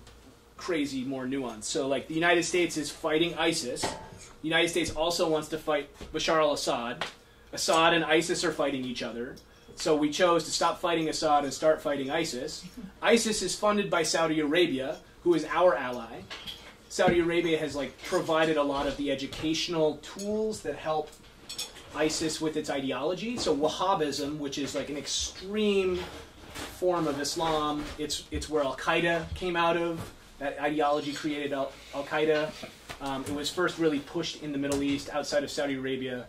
crazy more nuance. So like the United States is fighting ISIS. The United States also wants to fight Bashar al-Assad. Assad and ISIS are fighting each other. So we chose to stop fighting Assad and start fighting ISIS. ISIS is funded by Saudi Arabia, who is our ally. Saudi Arabia has like provided a lot of the educational tools that help ISIS with its ideology. So Wahhabism, which is like an extreme form of Islam. It's it's where Al Qaeda came out of. That ideology created Al Qaeda. Um, it was first really pushed in the Middle East outside of Saudi Arabia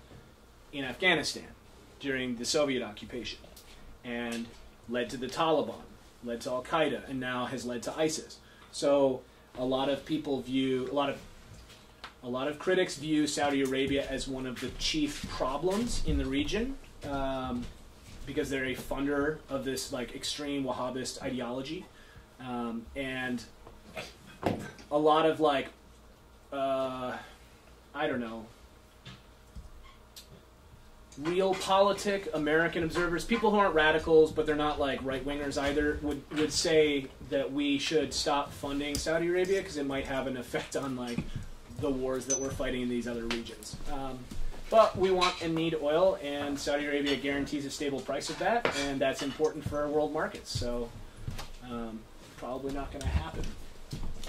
in Afghanistan during the Soviet occupation, and led to the Taliban, led to Al Qaeda, and now has led to ISIS. So a lot of people view a lot of a lot of critics view Saudi Arabia as one of the chief problems in the region. Um, because they're a funder of this like extreme Wahhabist ideology, um, and a lot of like uh, I don't know realpolitik American observers, people who aren't radicals but they're not like right wingers either, would would say that we should stop funding Saudi Arabia because it might have an effect on like the wars that we're fighting in these other regions. Um, but we want and need oil, and Saudi Arabia guarantees a stable price of that, and that's important for our world markets. So, um, probably not going to happen.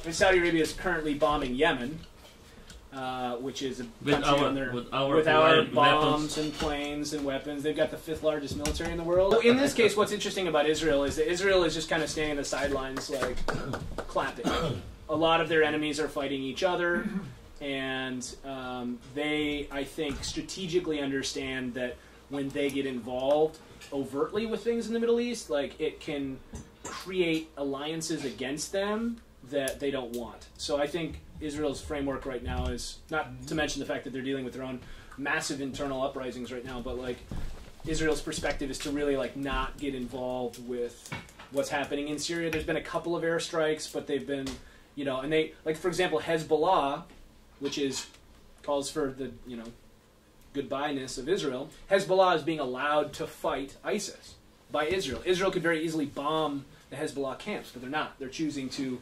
Mean, Saudi Arabia is currently bombing Yemen, uh, which is a with country our, on their, with our, with our bombs weapons. and planes and weapons. They've got the fifth largest military in the world. In this case, what's interesting about Israel is that Israel is just kind of standing on the sidelines, like clapping. A lot of their enemies are fighting each other and um, they, I think, strategically understand that when they get involved overtly with things in the Middle East, like it can create alliances against them that they don't want. So I think Israel's framework right now is not to mention the fact that they're dealing with their own massive internal uprisings right now, but like Israel's perspective is to really like not get involved with what's happening in Syria. There's been a couple of airstrikes, but they've been, you know, and they like for example Hezbollah which is calls for the you know goodbyeness of Israel. Hezbollah is being allowed to fight ISIS by Israel. Israel could very easily bomb the Hezbollah camps, but they're not. They're choosing to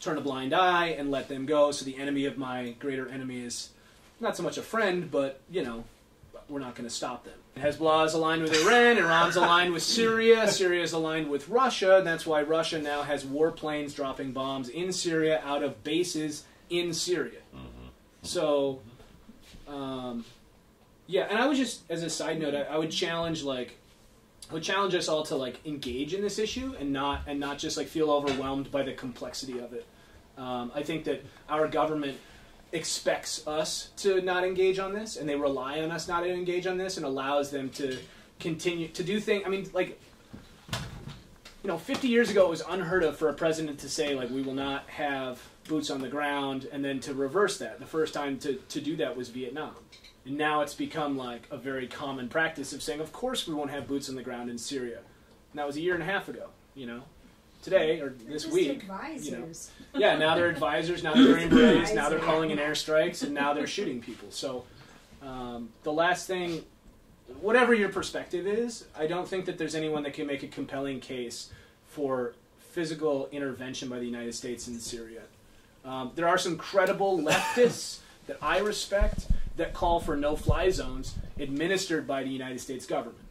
turn a blind eye and let them go. So the enemy of my greater enemy is not so much a friend, but you know, we're not going to stop them. Hezbollah is aligned with Iran, Iran's aligned with Syria, Syria is aligned with Russia, and that's why Russia now has warplanes dropping bombs in Syria out of bases in Syria. Mm-hmm. So, um, yeah, and I would just, as a side note, I, I would challenge like, I would challenge us all to like engage in this issue and not and not just like feel overwhelmed by the complexity of it. Um, I think that our government expects us to not engage on this, and they rely on us not to engage on this, and allows them to continue to do things. I mean, like, you know, 50 years ago, it was unheard of for a president to say like, "We will not have boots on the ground," and then to reverse that. The first time to to do that was Vietnam. And now it's become like a very common practice of saying, of course we won't have boots on the ground in Syria. And that was a year and a half ago, you know. Today, or this week, advisors. yeah, now they're advisors, now they're berets, now they're calling in airstrikes, and now they're shooting people. So um, the last thing, whatever your perspective is, I don't think that there's anyone that can make a compelling case for physical intervention by the United States in Syria. Um, there are some credible leftists that I respect that call for no-fly zones administered by the United States government.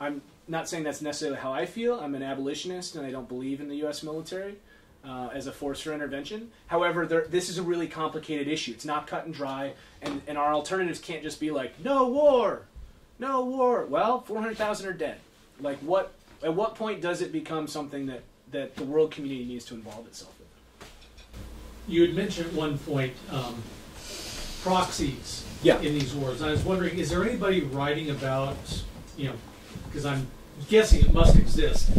I'm not saying that's necessarily how I feel. I'm an abolitionist, and I don't believe in the U.S. military uh, as a force for intervention. However, there, this is a really complicated issue. It's not cut and dry, and, and our alternatives can't just be like no war, no war. Well, 400,000 are dead. Like what? At what point does it become something that that the world community needs to involve itself in? You had mentioned at one point um, proxies Yeah. in these wars. I was wondering, is there anybody writing about, you know, because I'm guessing it must exist,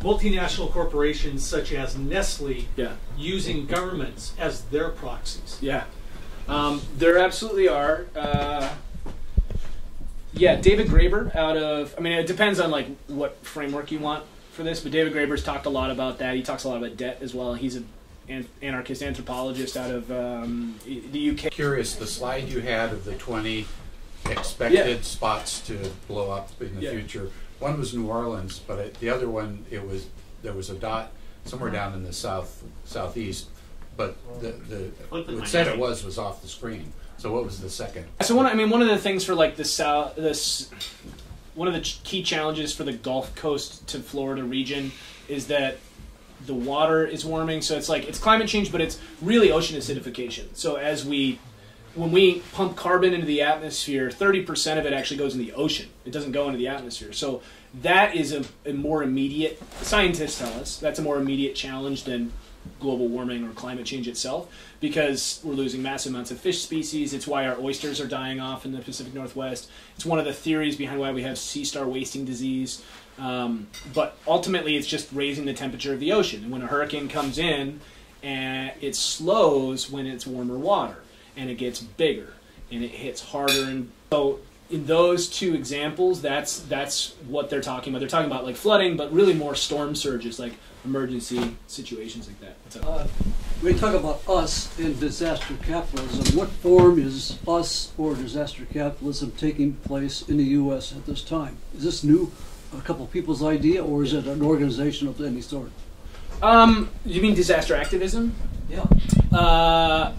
multinational corporations such as Nestle Yeah. using governments as their proxies? Yeah, um, there absolutely are. Uh, yeah, David Graeber out of. I mean, it depends on like what framework you want for this, but David Graeber's talked a lot about that. He talks a lot about debt as well. He's an an- anarchist anthropologist out of um, the UK. Curious, the slide you had of the 20 expected Yeah. spots to blow up in the Yeah. future. One was New Orleans, but it, the other one, it was there was a dot somewhere down in the south southeast, but the the Flip it, what said it was was off the screen. So what was the second? So one, I mean, one of the things for like the south, this one of the key challenges for the Gulf Coast to Florida region is that the water is warming. So it's like it's climate change, but it's really ocean acidification. So as we when we pump carbon into the atmosphere, 30% of it actually goes in the ocean. It doesn't go into the atmosphere. So that is a, a more immediate, scientists tell us, that's a more immediate challenge than global warming or climate change itself because we're losing massive amounts of fish species. It's why our oysters are dying off in the Pacific Northwest. It's one of the theories behind why we have sea star wasting disease. Um, but ultimately, it's just raising the temperature of the ocean. And when a hurricane comes in, and it slows when it's warmer water, and it gets bigger, and it hits harder. And so, in those two examples, that's that's what they're talking about. They're talking about like flooding, but really more storm surges, like emergency situations like that. What's up? Uh, we talk about us and disaster capitalism. What form is us or disaster capitalism taking place in the U.S. at this time? Is this new, a couple people's idea, or is it an organization of any sort? Um, you mean disaster activism? Yeah. Uh,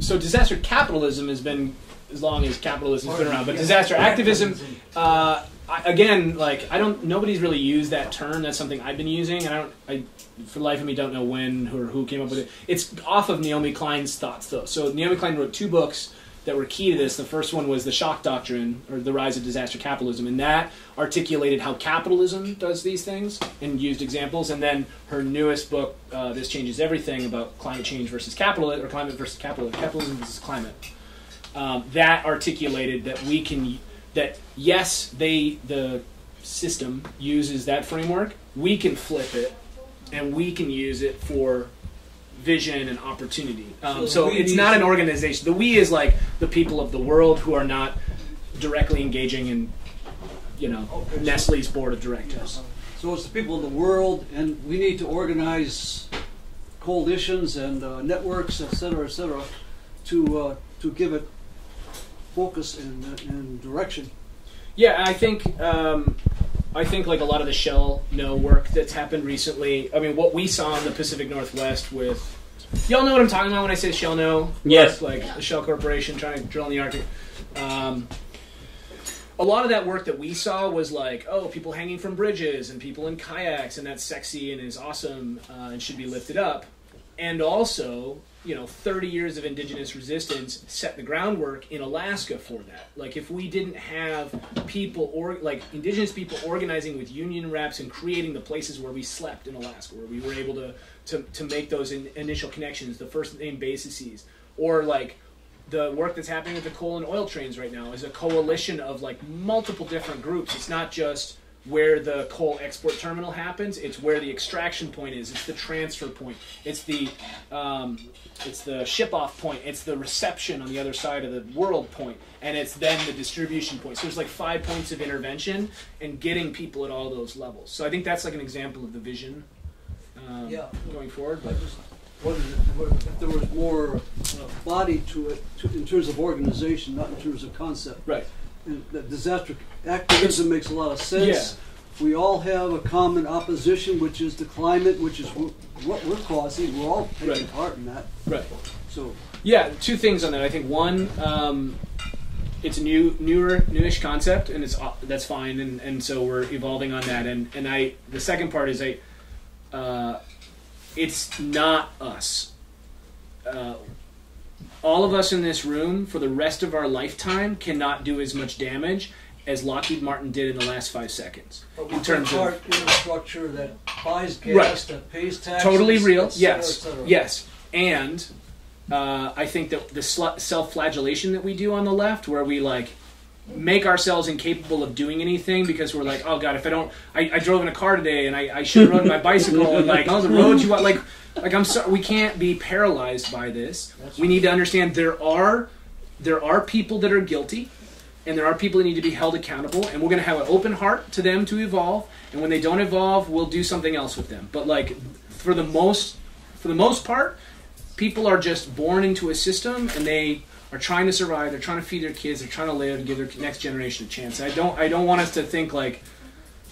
so disaster capitalism has been as long as capitalism has been around, but disaster activism, uh, I, again, like I don't, nobody's really used that term. That's something I've been using, and I don't, I, for life of me, don't know when or who came up with it. It's off of Naomi Klein's thoughts, though. So Naomi Klein wrote two books that were key to this. The first one was the shock doctrine, or the rise of disaster capitalism, and that articulated how capitalism does these things and used examples. And then her newest book, uh, "This Changes Everything," about climate change versus capitalism, or climate versus capitalism, capitalism versus climate. Um, that articulated that we can, that yes, they the system uses that framework. We can flip it, and we can use it for vision and opportunity. Um, So so it's not an organization. The we is like the people of the world who are not directly engaging in, you know, Okay. Nestle's board of directors. So it's the people of the world, and we need to organize coalitions and uh, networks, et cetera, et cetera, to uh, to give it focus and, and direction. Yeah, I think um, I think like a lot of the Shell no work that's happened recently. I mean, what we saw in the Pacific Northwest with y'all know what I'm talking about when I say Shell no. Yes. like the Shell Corporation trying to drill in the Arctic. Um, a lot of that work that we saw was like, oh, people hanging from bridges and people in kayaks, and that's sexy and is awesome uh, and should be lifted up. And also, you know, 30 years of indigenous resistance set the groundwork in Alaska for that. Like, if we didn't have people or like indigenous people organizing with union reps and creating the places where we slept in Alaska, where we were able to to, to make those in, initial connections, the first name bases, or like the work that's happening with the coal and oil trains right now is a coalition of like multiple different groups. It's not just where the coal export terminal happens; it's where the extraction point is. It's the transfer point. It's the um, it's the ship off point. It's the reception on the other side of the world point, and it's then the distribution point. So there's like five points of intervention and getting people at all those levels. So I think that's like an example of the vision um, Yeah. going forward. But if there were- if there was more uh, body to it to, in terms of organization, not in terms of concept. right, And that disaster activism makes a lot of sense. We all have a common opposition, which is the climate, which is what we're causing. We're all taking Right. part in that. right. So Yeah, two things on that. I think one, um, it's a new, newer, newish concept, and it's uh, that's fine, and, and so we're evolving on that. And and I, the second part is I, uh, it's not us. Uh, all of us in this room for the rest of our lifetime cannot do as much damage as Lockheed Martin did in the last five seconds. but In terms of- part in that buys gas, Right. that pays taxes, totally real. cetera, yes, yes, and uh, I think that the sl- self-flagellation that we do on the left, where we like make ourselves incapable of doing anything because we're like, oh god, if I don't, I, I drove in a car today and I, I should have rode my bicycle and like, oh, the roads you want, like, like I'm sorry, we can't be paralyzed by this. We need to understand there are there are people that are guilty and there are people that need to be held accountable and we're going to have an open heart to them to evolve and when they don't evolve we'll do something else with them. But like for the most for the most part people are just born into a system and they are trying to survive they're trying to feed their kids they're trying to live and give their next generation a chance. I don't i don't want us to think like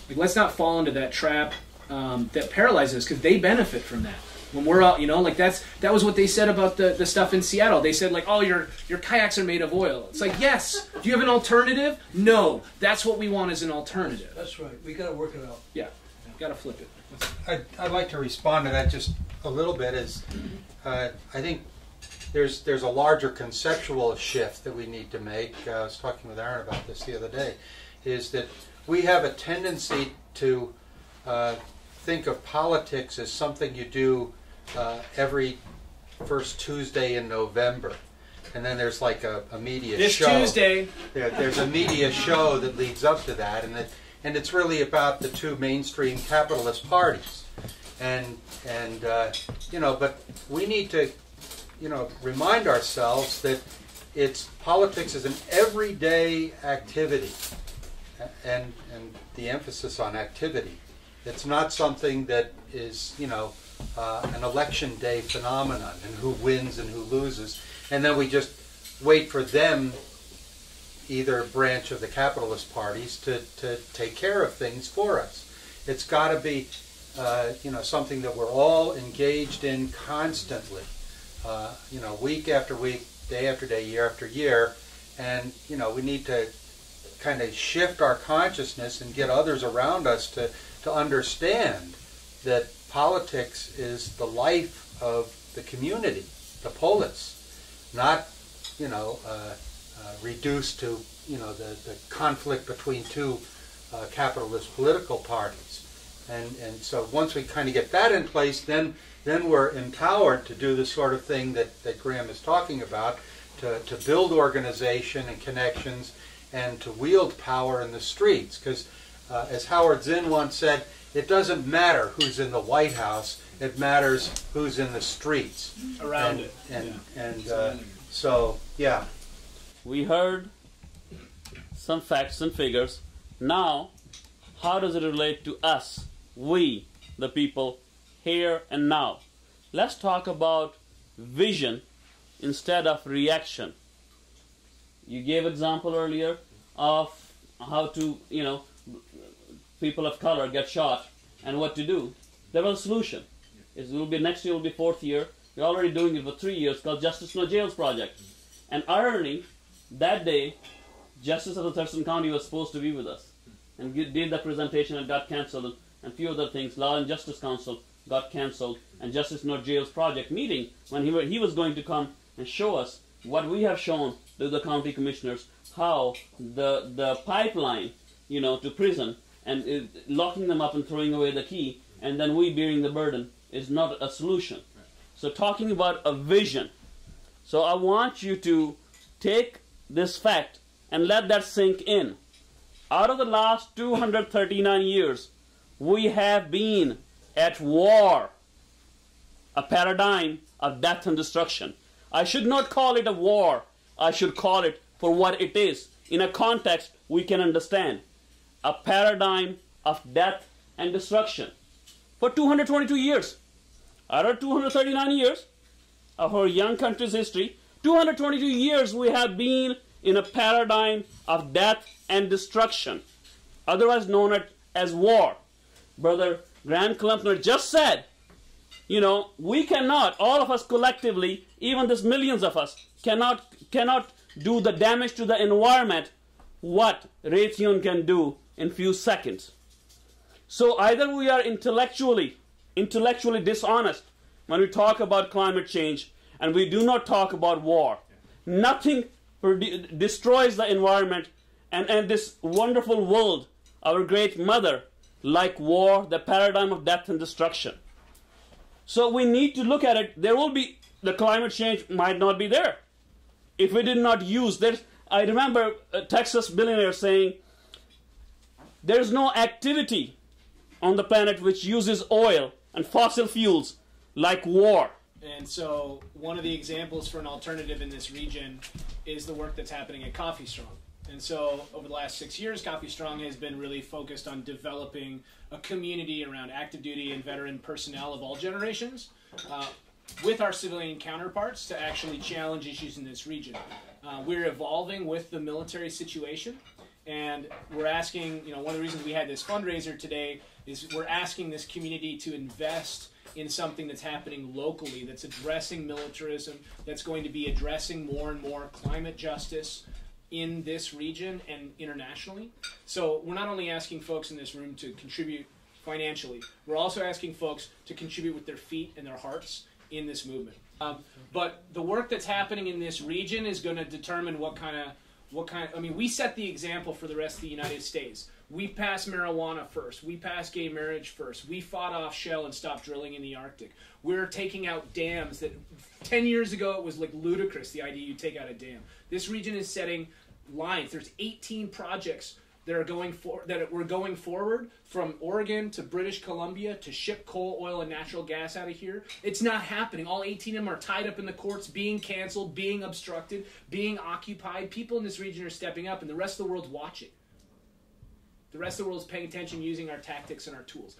like let's not fall into that trap um, that paralyzes us because they benefit from that when we're out you know like that's that was what they said about the, the stuff in seattle they said like oh your your kayaks are made of oil it's like yes do you have an alternative no that's what we want as an alternative That's right. We got to work it out. yeah gotta flip it I'd, I'd like to respond to that just a little bit. Is uh, I think there's there's a larger conceptual shift that we need to make. Uh, I was talking with Aaron about this the other day. Is that we have a tendency to uh, think of politics as something you do uh, every first Tuesday in November, and then there's like a, a media this show. tuesday There, there's a media show that leads up to that, and it, and it's really about the two mainstream capitalist parties, and and uh, you know, but we need to, you know, remind ourselves that it's politics is an everyday activity, and and the emphasis on activity. It's not something that is you know uh, an election day phenomenon and who wins and who loses, and then we just wait for them either branch of the capitalist parties to, to take care of things for us. It's got to be, uh, you know, something that we're all engaged in constantly, uh, you know, week after week, day after day, year after year, and you know, we need to kind of shift our consciousness and get others around us to to understand that politics is the life of the community, the polis, not, you know. Uh, uh, reduced to you know the, the conflict between two uh, capitalist political parties and and so once we kind of get that in place then then we're empowered to do the sort of thing that, that Graham is talking about to, to build organization and connections and to wield power in the streets because uh, as Howard Zinn once said it doesn't matter who's in the White House it matters who's in the streets around and it and, and uh, so yeah We heard some facts and figures. Now, how does it relate to us, we, the people, here and now? Let's talk about vision instead of reaction. You gave example earlier of how to, you know, people of color get shot and what to do. There was a solution. It will be next year will be fourth year. We're already doing it for three years called Justice No Jails Project. And irony, that day, Justice of the Thurston County was supposed to be with us and did the presentation and got cancelled, and a few other things. Law and Justice Council got cancelled, and Justice No Jails Project meeting when he, wa- he was going to come and show us what we have shown to the county commissioners how the the pipeline, you know, to prison and uh, locking them up and throwing away the key, and then we bearing the burden is not a solution. So talking about a vision. So I want you to take this fact and let that sink in. Out of the last 239 years, we have been at war, a paradigm of death and destruction. I should not call it a war, I should call it for what it is. In a context we can understand. A paradigm of death and destruction. For 222 years. Out of 239 years of our young country's history, 222 years we have been in a paradigm of death and destruction, otherwise known as war. Brother Graham Clumpner just said, you know, we cannot, all of us collectively, even this millions of us, cannot cannot do the damage to the environment what Raytheon can do in few seconds. So either we are intellectually intellectually dishonest when we talk about climate change and we do not talk about war. Nothing destroys the environment and, and this wonderful world, our great mother, like war, the paradigm of death and destruction. So we need to look at it. There will be the climate change might not be there if we did not use. There's, I remember a Texas billionaire saying, "There's no activity on the planet which uses oil and fossil fuels like war." And so, one of the examples for an alternative in this region is the work that's happening at Coffee Strong. And so, over the last six years, Coffee Strong has been really focused on developing a community around active duty and veteran personnel of all generations. Uh, with our civilian counterparts to actually challenge issues in this region. Uh, we're evolving with the military situation, and we're asking, you know, one of the reasons we had this fundraiser today is we're asking this community to invest in something that's happening locally, that's addressing militarism, that's going to be addressing more and more climate justice in this region and internationally. So we're not only asking folks in this room to contribute financially, we're also asking folks to contribute with their feet and their hearts in this movement. Um, but the work that's happening in this region is going to determine what kind of what kind I mean, we set the example for the rest of the United States. We passed marijuana first. We passed gay marriage first. We fought off Shell and stopped drilling in the Arctic. We're taking out dams that 10 years ago it was like ludicrous the idea you take out a dam. This region is setting lines. There's 18 projects that are going for that we're going forward from Oregon to British Columbia to ship coal, oil, and natural gas out of here. It's not happening. All 18 of them are tied up in the courts, being canceled, being obstructed, being occupied. People in this region are stepping up, and the rest of the world's watching. The rest of the world is paying attention, using our tactics and our tools.